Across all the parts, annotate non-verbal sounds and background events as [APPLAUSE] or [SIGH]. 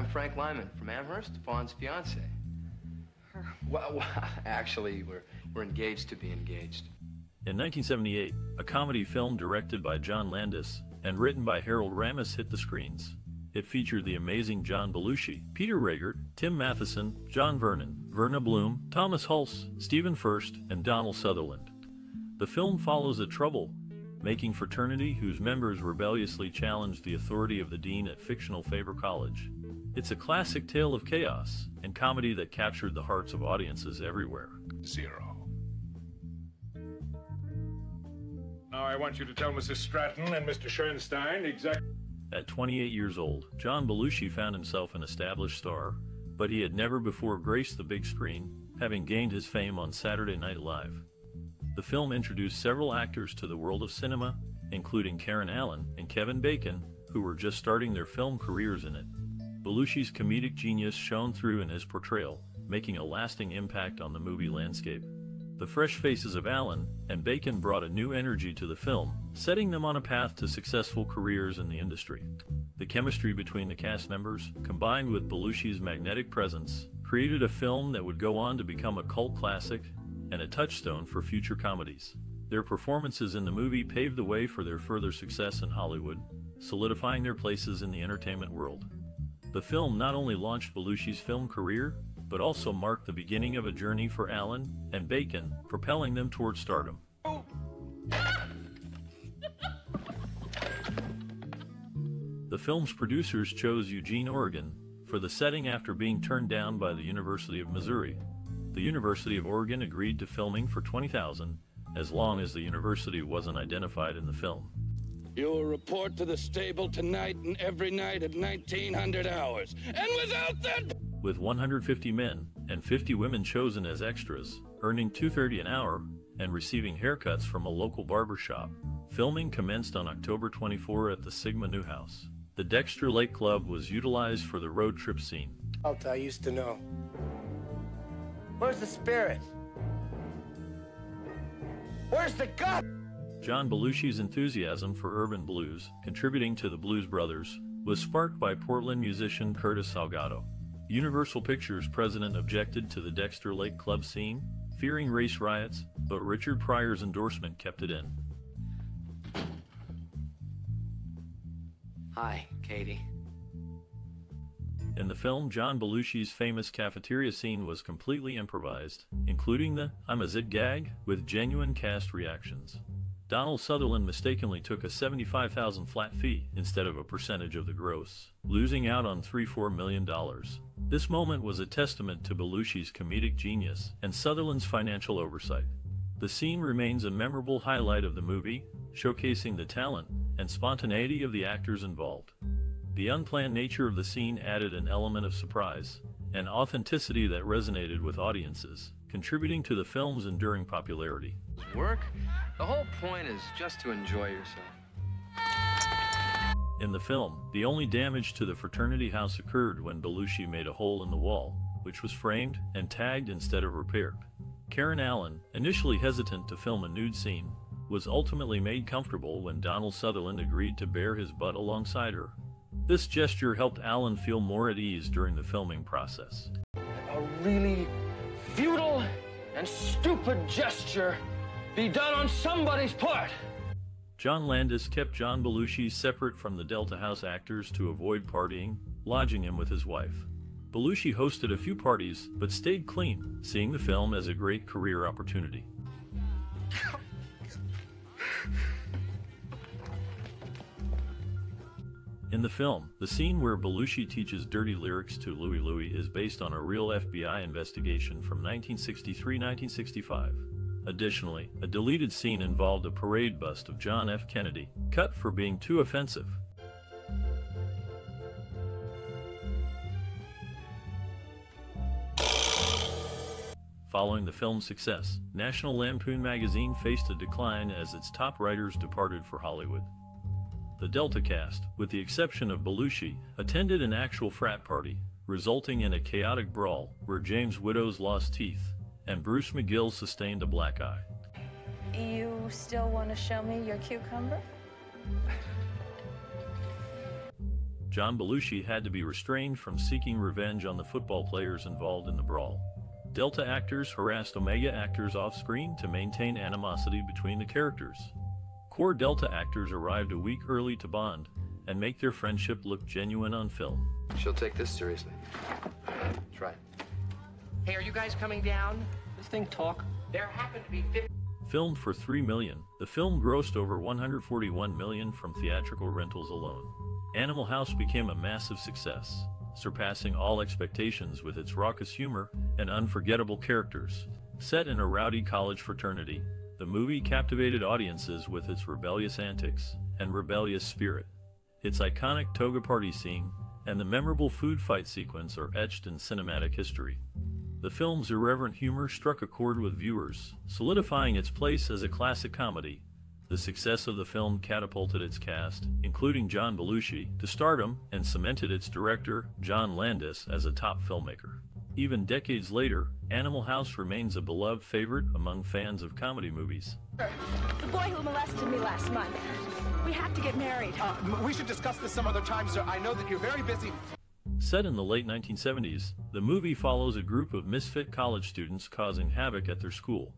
I'm Frank Lyman from Amherst, Fawn's fiance. Well, well, [LAUGHS] actually, we're, we're engaged to be engaged. In 1978, a comedy film directed by John Landis and written by Harold Ramis hit the screens. It featured the amazing John Belushi, Peter Riegert, Tim Matheson, John Vernon, Verna Bloom, Thomas Hulce, Stephen Furst, and Donald Sutherland. The film follows a trouble-making fraternity whose members rebelliously challenge the authority of the dean at fictional Faber College. It's a classic tale of chaos and comedy that captured the hearts of audiences everywhere. Zero. Now I want you to tell Mrs. Stratton and Mr. Schoenstein exactly. At 28 years old, John Belushi found himself an established star, but he had never before graced the big screen, having gained his fame on Saturday Night Live. The film introduced several actors to the world of cinema, including Karen Allen and Kevin Bacon, who were just starting their film careers in it. Belushi's comedic genius shone through in his portrayal, making a lasting impact on the movie landscape. The fresh faces of Allen and Bacon brought a new energy to the film, setting them on a path to successful careers in the industry. The chemistry between the cast members, combined with Belushi's magnetic presence, created a film that would go on to become a cult classic and a touchstone for future comedies. Their performances in the movie paved the way for their further success in Hollywood, solidifying their places in the entertainment world. The film not only launched Belushi's film career, but also marked the beginning of a journey for Allen and Bacon, propelling them towards stardom. The film's producers chose Eugene, Oregon, for the setting after being turned down by the University of Missouri. The University of Oregon agreed to filming for 20000 as long as the university wasn't identified in the film. You'll report to the stable tonight and every night at 1900 hours. And without that... With 150 men and 50 women chosen as extras, earning 230 an hour and receiving haircuts from a local barber shop, filming commenced on October 24 at the Sigma Nu house. The Dexter Lake Club was utilized for the road trip scene. Alta, I used to know. Where's the spirit? Where's the gut? John Belushi's enthusiasm for urban blues, contributing to the Blues Brothers, was sparked by Portland musician Curtis Salgado. Universal Pictures president objected to the Dexter Lake Club scene, fearing race riots, but Richard Pryor's endorsement kept it in. Hi, Katie. In the film, John Belushi's famous cafeteria scene was completely improvised, including the I'm a Zit gag with genuine cast reactions. Donald Sutherland mistakenly took a 75,000 flat fee instead of a percentage of the gross, losing out on $3-4 million. This moment was a testament to Belushi's comedic genius and Sutherland's financial oversight. The scene remains a memorable highlight of the movie, showcasing the talent and spontaneity of the actors involved. The unplanned nature of the scene added an element of surprise and authenticity that resonated with audiences, contributing to the film's enduring popularity. Work? The whole point is just to enjoy yourself. In the film, the only damage to the fraternity house occurred when Belushi made a hole in the wall, which was framed and tagged instead of repaired. Karen Allen, initially hesitant to film a nude scene, was ultimately made comfortable when Donald Sutherland agreed to bare his butt alongside her. This gesture helped Allen feel more at ease during the filming process. A really futile and stupid gesture be done on somebody's part. John Landis kept John Belushi separate from the Delta House actors to avoid partying, lodging him with his wife. Belushi hosted a few parties, but stayed clean, seeing the film as a great career opportunity. [LAUGHS] In the film, the scene where Belushi teaches dirty lyrics to Louie Louie is based on a real FBI investigation from 1963-1965. Additionally, a deleted scene involved a parade bust of John F. Kennedy, cut for being too offensive. Following the film's success, National Lampoon magazine faced a decline as its top writers departed for Hollywood. The Delta cast, with the exception of Belushi, attended an actual frat party, resulting in a chaotic brawl where James Widdoes lost teeth and Bruce McGill sustained a black eye. You still want to show me your cucumber? John Belushi had to be restrained from seeking revenge on the football players involved in the brawl. Delta actors harassed Omega actors off screen to maintain animosity between the characters. Core Delta actors arrived a week early to bond and make their friendship look genuine on film. She'll take this seriously. Try. Hey, are you guys coming down? This thing talk. There happen to be 50. Filmed for 3 million, the film grossed over 141 million from theatrical rentals alone. Animal House became a massive success, surpassing all expectations with its raucous humor and unforgettable characters. Set in a rowdy college fraternity, the movie captivated audiences with its rebellious antics and rebellious spirit. Its iconic toga party scene and the memorable food fight sequence are etched in cinematic history. The film's irreverent humor struck a chord with viewers, solidifying its place as a classic comedy. The success of the film catapulted its cast, including John Belushi, to stardom and cemented its director, John Landis, as a top filmmaker. Even decades later, Animal House remains a beloved favorite among fans of comedy movies. The boy who molested me last month. We have to get married. Uh, we should discuss this some other time, sir. I know that you're very busy. Set in the late 1970s, the movie follows a group of misfit college students causing havoc at their school.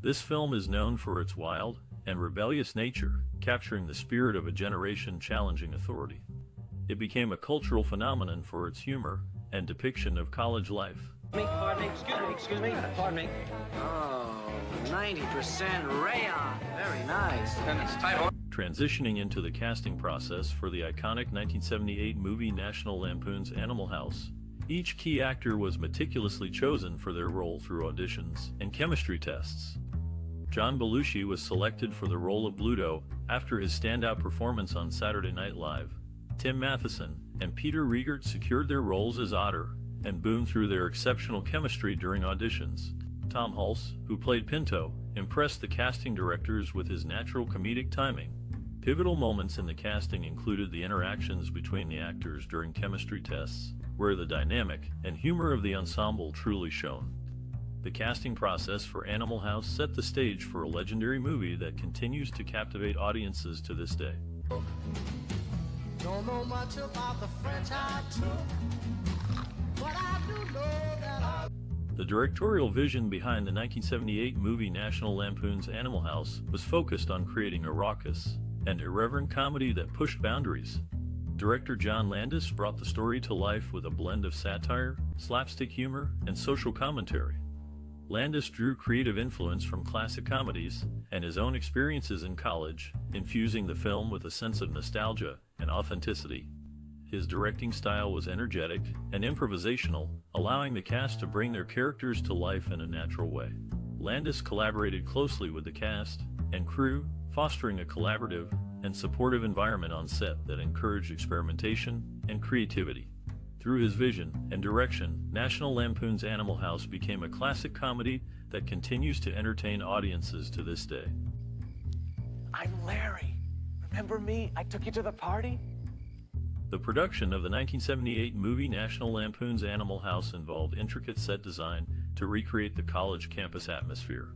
This film is known for its wild and rebellious nature, capturing the spirit of a generation challenging authority. It became a cultural phenomenon for its humor and depiction of college life. Me, pardon me, excuse me, excuse me, pardon me. Oh, 90% rayon. Very nice. And it's tight. Transitioning into the casting process for the iconic 1978 movie National Lampoon's Animal House, each key actor was meticulously chosen for their role through auditions and chemistry tests. John Belushi was selected for the role of Bluto after his standout performance on Saturday Night Live. Tim Matheson and Peter Riegert secured their roles as Otter and Boone through their exceptional chemistry during auditions. Tom Hulce, who played Pinto, impressed the casting directors with his natural comedic timing. Pivotal moments in the casting included the interactions between the actors during chemistry tests, where the dynamic and humor of the ensemble truly shone. The casting process for Animal House set the stage for a legendary movie that continues to captivate audiences to this day. Don't know much about the French I took, but I do know that I. The directorial vision behind the 1978 movie National Lampoon's Animal House was focused on creating a raucous and irreverent comedy that pushed boundaries. Director John Landis brought the story to life with a blend of satire, slapstick humor, and social commentary. Landis drew creative influence from classic comedies and his own experiences in college, infusing the film with a sense of nostalgia and authenticity. His directing style was energetic and improvisational, allowing the cast to bring their characters to life in a natural way. Landis collaborated closely with the cast and crew, fostering a collaborative and supportive environment on set that encouraged experimentation and creativity. Through his vision and direction, National Lampoon's Animal House became a classic comedy that continues to entertain audiences to this day. I'm Larry. Remember me? I took you to the party? The production of the 1978 movie National Lampoon's Animal House involved intricate set design to recreate the college campus atmosphere.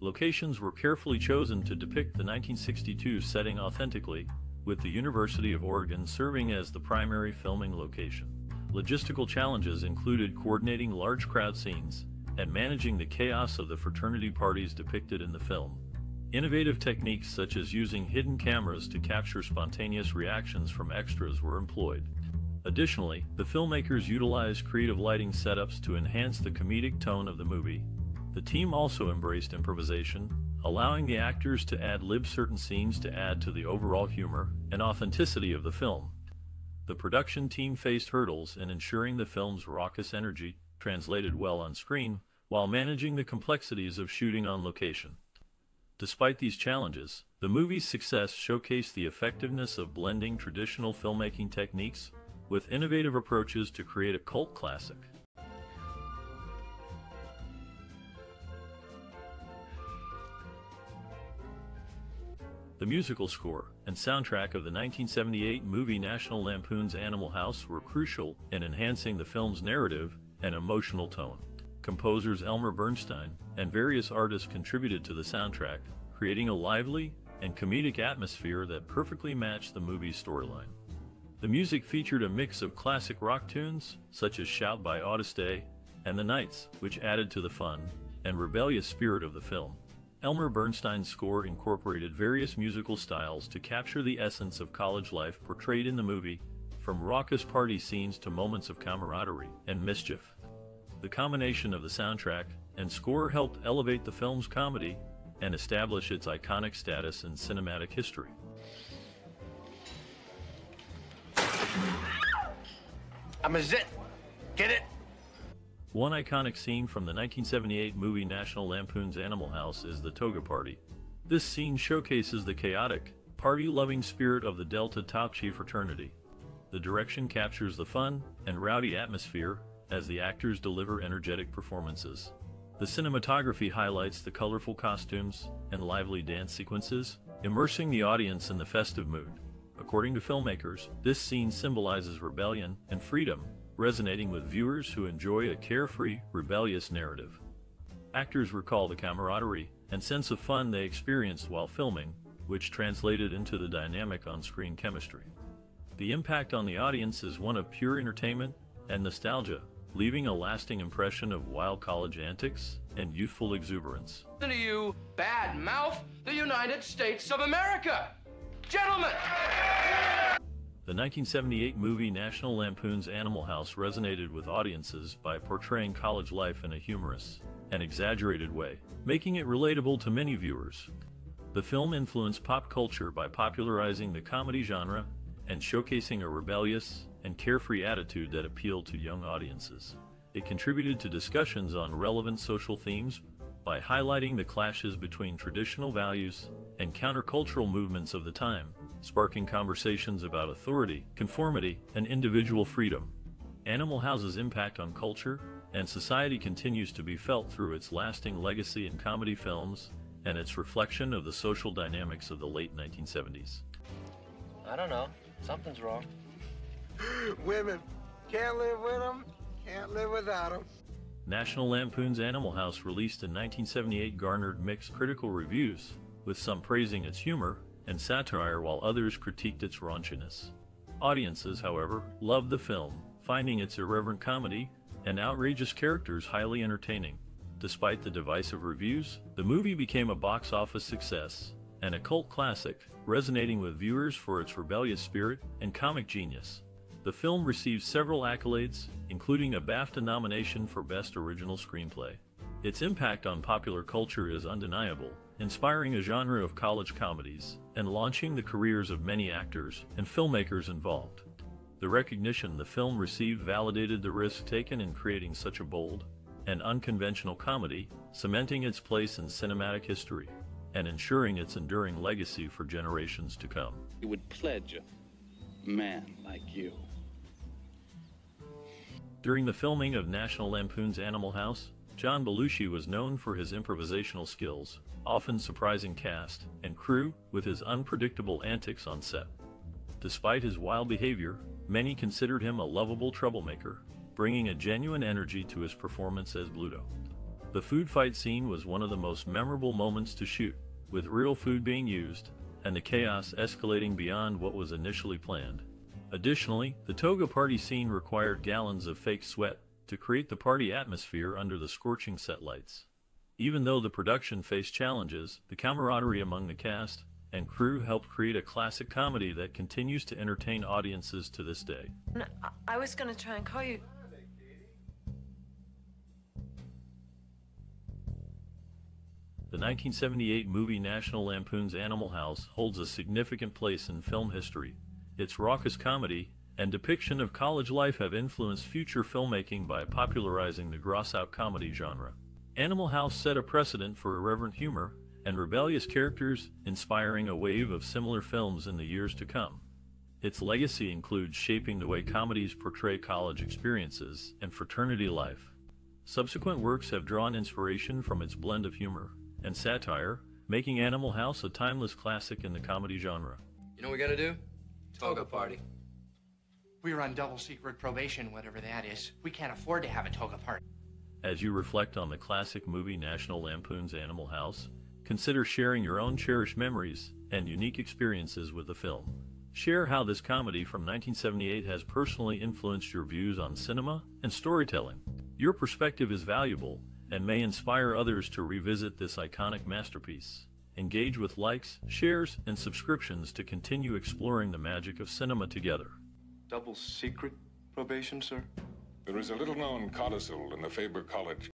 Locations were carefully chosen to depict the 1962 setting authentically, with the University of Oregon serving as the primary filming location. Logistical challenges included coordinating large crowd scenes and managing the chaos of the fraternity parties depicted in the film. Innovative techniques such as using hidden cameras to capture spontaneous reactions from extras were employed. Additionally, the filmmakers utilized creative lighting setups to enhance the comedic tone of the movie. The team also embraced improvisation, allowing the actors to ad lib certain scenes to add to the overall humor and authenticity of the film. The production team faced hurdles in ensuring the film's raucous energy translated well on screen while managing the complexities of shooting on location. Despite these challenges, the movie's success showcased the effectiveness of blending traditional filmmaking techniques with innovative approaches to create a cult classic. The musical score and soundtrack of the 1978 movie National Lampoon's Animal House were crucial in enhancing the film's narrative and emotional tone. Composers Elmer Bernstein and various artists contributed to the soundtrack, creating a lively and comedic atmosphere that perfectly matched the movie's storyline. The music featured a mix of classic rock tunes, such as Shout by Otis Day and The Knights, which added to the fun and rebellious spirit of the film. Elmer Bernstein's score incorporated various musical styles to capture the essence of college life portrayed in the movie, from raucous party scenes to moments of camaraderie and mischief. The combination of the soundtrack and score helped elevate the film's comedy and establish its iconic status in cinematic history. I'm a zit. Get it? One iconic scene from the 1978 movie National Lampoon's Animal House is the Toga Party. This scene showcases the chaotic, party-loving spirit of the Delta Tau Chi fraternity. The direction captures the fun and rowdy atmosphere as the actors deliver energetic performances. The cinematography highlights the colorful costumes and lively dance sequences, immersing the audience in the festive mood. According to filmmakers, this scene symbolizes rebellion and freedom, resonating with viewers who enjoy a carefree, rebellious narrative. Actors recall the camaraderie and sense of fun they experienced while filming, which translated into the dynamic on-screen chemistry. The impact on the audience is one of pure entertainment and nostalgia, leaving a lasting impression of wild college antics and youthful exuberance. To you, bad mouth the United States of America. Gentlemen! The 1978 movie National Lampoon's Animal House resonated with audiences by portraying college life in a humorous and exaggerated way, making it relatable to many viewers. The film influenced pop culture by popularizing the comedy genre and showcasing a rebellious and carefree attitude that appealed to young audiences. It contributed to discussions on relevant social themes by highlighting the clashes between traditional values and countercultural movements of the time, sparking conversations about authority, conformity, and individual freedom. Animal House's impact on culture and society continues to be felt through its lasting legacy in comedy films and its reflection of the social dynamics of the late 1970s. I don't know. Something's wrong. [LAUGHS] Women. Can't live with them, can't live without them. National Lampoon's Animal House, released in 1978, garnered mixed critical reviews, with some praising its humor and satire while others critiqued its raunchiness. Audiences, however, loved the film, finding its irreverent comedy and outrageous characters highly entertaining. Despite the divisive reviews, the movie became a box office success and a cult classic, resonating with viewers for its rebellious spirit and comic genius. The film received several accolades, including a BAFTA nomination for Best Original Screenplay. Its impact on popular culture is undeniable, inspiring a genre of college comedies and launching the careers of many actors and filmmakers involved. The recognition the film received validated the risk taken in creating such a bold and unconventional comedy, cementing its place in cinematic history and ensuring its enduring legacy for generations to come. He would pledge a man like you. During the filming of National Lampoon's Animal House, John Belushi was known for his improvisational skills, often surprising cast and crew with his unpredictable antics on set. Despite his wild behavior, many considered him a lovable troublemaker, bringing a genuine energy to his performance as Bluto. The food fight scene was one of the most memorable moments to shoot, with real food being used and the chaos escalating beyond what was initially planned. Additionally, the toga party scene required gallons of fake sweat to create the party atmosphere under the scorching set lights. Even though the production faced challenges, the camaraderie among the cast and crew helped create a classic comedy that continues to entertain audiences to this day. I was going to try and call you. The 1978 movie National Lampoon's Animal House holds a significant place in film history. Its raucous comedy and depiction of college life have influenced future filmmaking by popularizing the gross-out comedy genre. Animal House set a precedent for irreverent humor and rebellious characters, inspiring a wave of similar films in the years to come. Its legacy includes shaping the way comedies portray college experiences and fraternity life. Subsequent works have drawn inspiration from its blend of humor and satire, making Animal House a timeless classic in the comedy genre. You know what we gotta do? Toga party. We're on double secret probation, whatever that is. We can't afford to have a toga party. As you reflect on the classic movie National Lampoon's Animal House, consider sharing your own cherished memories and unique experiences with the film. Share how this comedy from 1978 has personally influenced your views on cinema and storytelling. Your perspective is valuable and may inspire others to revisit this iconic masterpiece. Engage with likes, shares, and subscriptions to continue exploring the magic of cinema together. Double secret probation, sir? There is a little known codicil in the Faber College